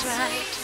right.